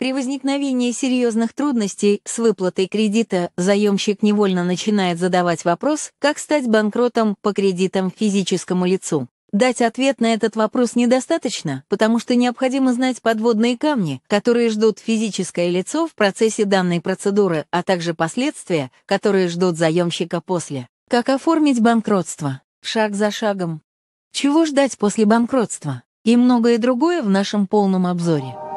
При возникновении серьезных трудностей с выплатой кредита заемщик невольно начинает задавать вопрос, как стать банкротом по кредитам физическому лицу. Дать ответ на этот вопрос недостаточно, потому что необходимо знать подводные камни, которые ждут физическое лицо в процессе данной процедуры, а также последствия, которые ждут заемщика после. Как оформить банкротство? Шаг за шагом. Чего ждать после банкротства? И многое другое в нашем полном обзоре.